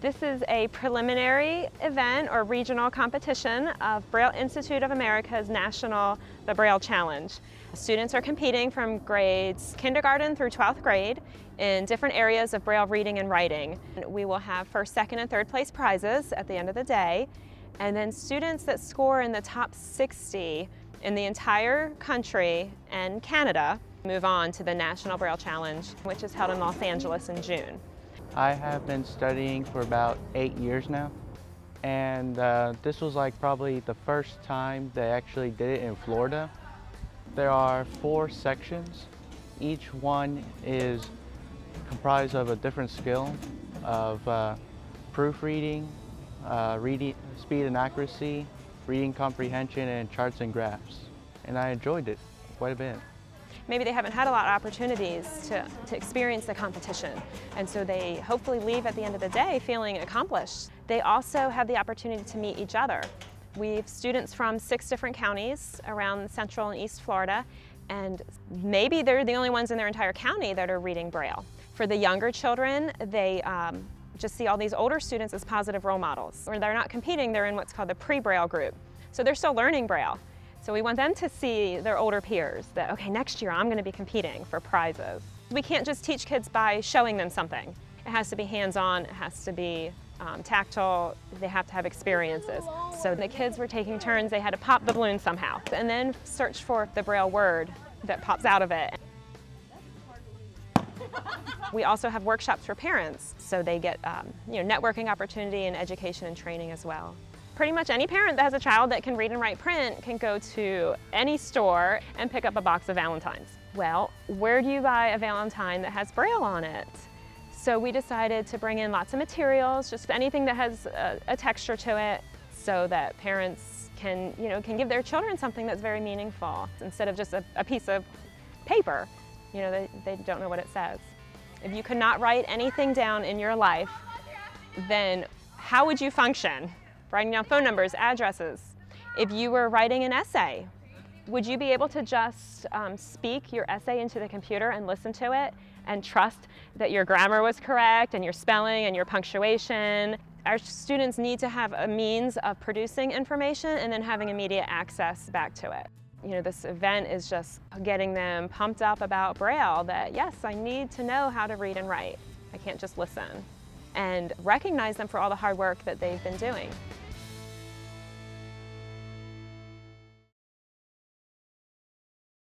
This is a preliminary event or regional competition of Braille Institute of America's National The Braille Challenge. Students are competing from grades kindergarten through 12th grade in different areas of Braille reading and writing. We will have first, second, and third place prizes at the end of the day. And then students that score in the top 60 in the entire country and Canada move on to the National Braille Challenge, which is held in Los Angeles in June. I have been studying for about eight years now. And uh, this was like probably the first time they actually did it in Florida. There are four sections. Each one is comprised of a different skill of uh, proofreading, uh, reading speed and accuracy, reading comprehension, and charts and graphs. And I enjoyed it quite a bit maybe they haven't had a lot of opportunities to, to experience the competition. And so they hopefully leave at the end of the day feeling accomplished. They also have the opportunity to meet each other. We have students from six different counties around Central and East Florida, and maybe they're the only ones in their entire county that are reading Braille. For the younger children, they um, just see all these older students as positive role models. Or they're not competing, they're in what's called the pre-Braille group. So they're still learning Braille. So we want them to see their older peers that, okay, next year I'm going to be competing for prizes. We can't just teach kids by showing them something. It has to be hands-on, it has to be um, tactile, they have to have experiences. So the kids were taking turns, they had to pop the balloon somehow, and then search for the Braille word that pops out of it. We also have workshops for parents, so they get um, you know, networking opportunity and education and training as well pretty much any parent that has a child that can read and write print can go to any store and pick up a box of Valentines. Well, where do you buy a Valentine that has Braille on it? So we decided to bring in lots of materials, just anything that has a, a texture to it so that parents can, you know, can give their children something that's very meaningful instead of just a, a piece of paper. You know, they, they don't know what it says. If you could not write anything down in your life, then how would you function? Writing down phone numbers, addresses. If you were writing an essay, would you be able to just um, speak your essay into the computer and listen to it and trust that your grammar was correct and your spelling and your punctuation? Our students need to have a means of producing information and then having immediate access back to it. You know, this event is just getting them pumped up about Braille that yes, I need to know how to read and write. I can't just listen and recognize them for all the hard work that they've been doing.